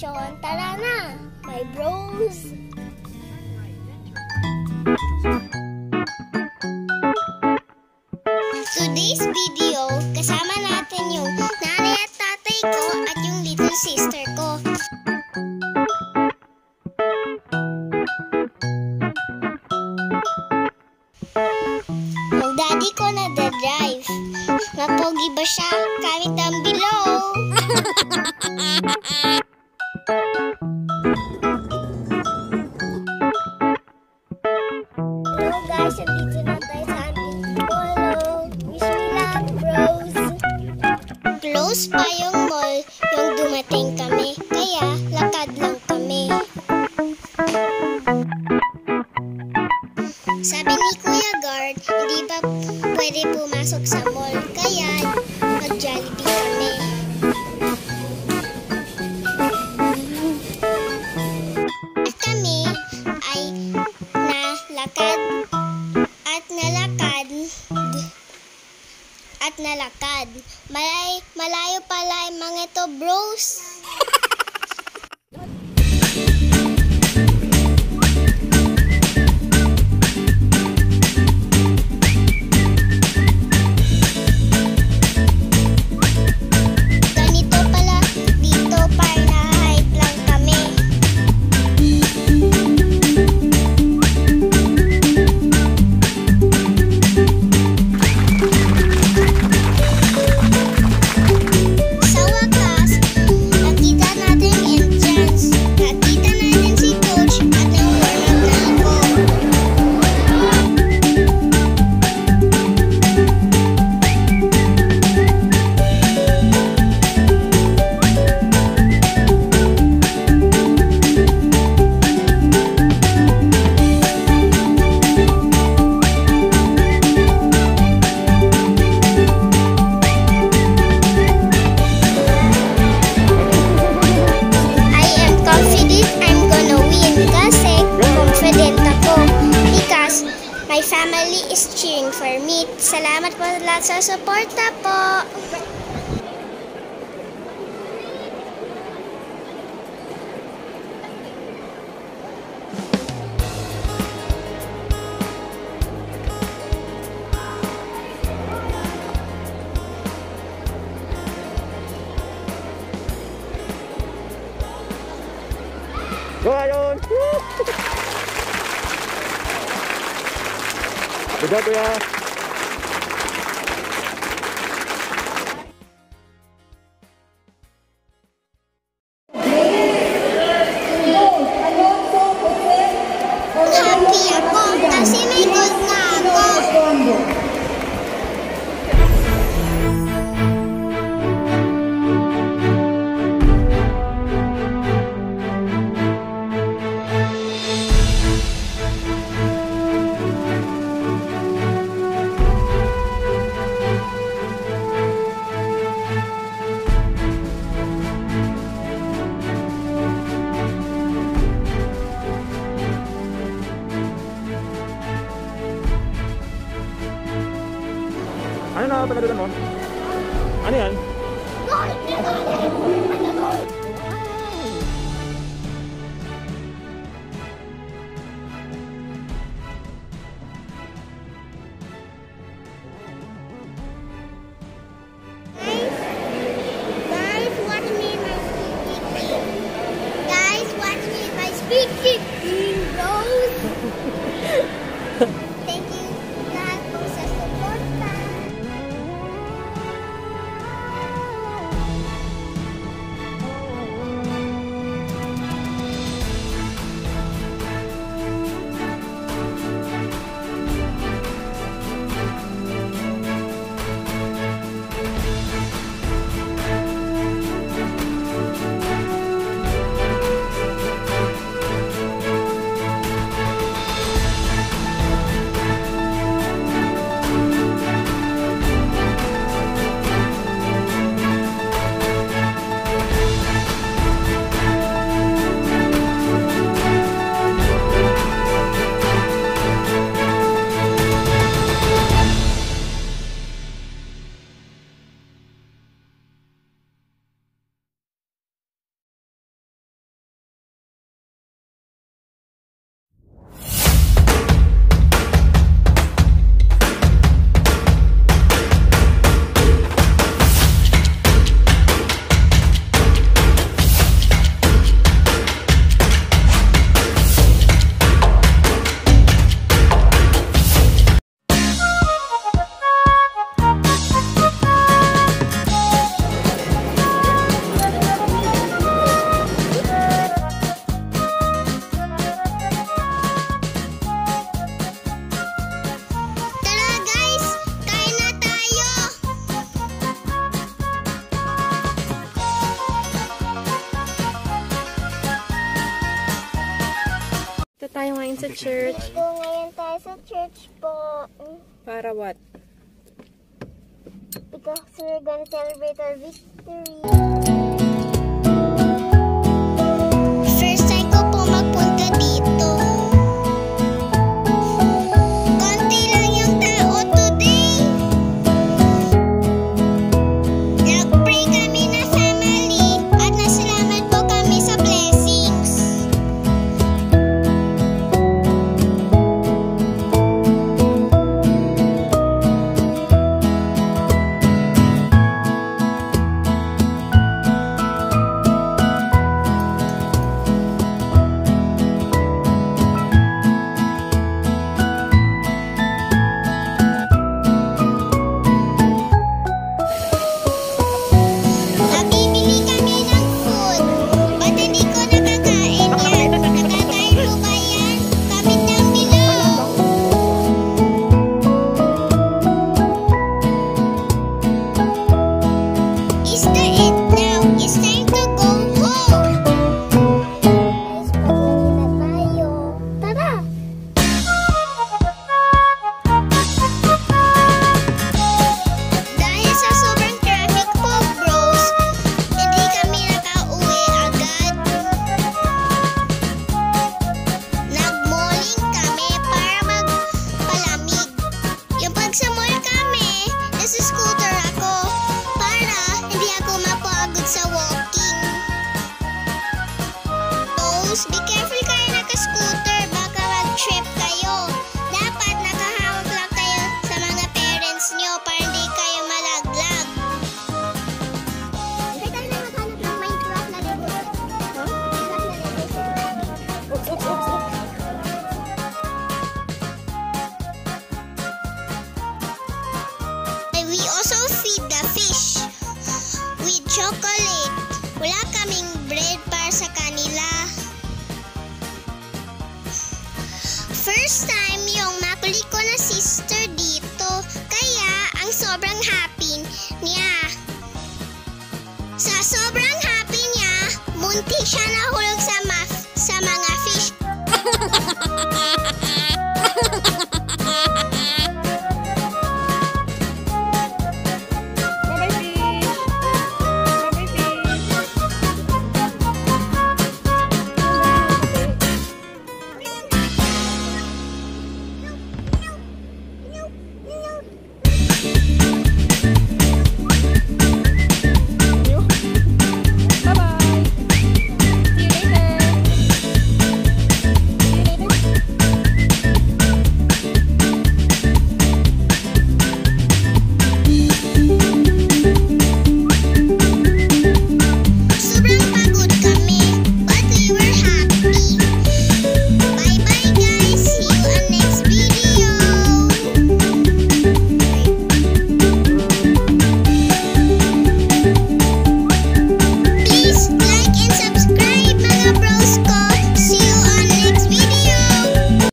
competition. Tara na! My bros! Today's video, kasama natin yung nanay at tatay ko at yung little sister ko. Ang daddy ko na drive. Mapogi ba siya? Comment down below. Guys, andito na tayo sa ating polo. Wish. Close pa mall yung dumating kami. Kaya lakad lang kami. Sabi ni Kuya Guard, hindi pa pwede pumasok sa mall. Kaya mag-Jollibee pala yung mga ito, bros. po. Go Ayon! Good job, kuya! Ano na panalunan mo? Ano yan? tayo ngayon sa church. Church po, ngayon tayo sa church po. Para what? Because we're gonna celebrate our victory.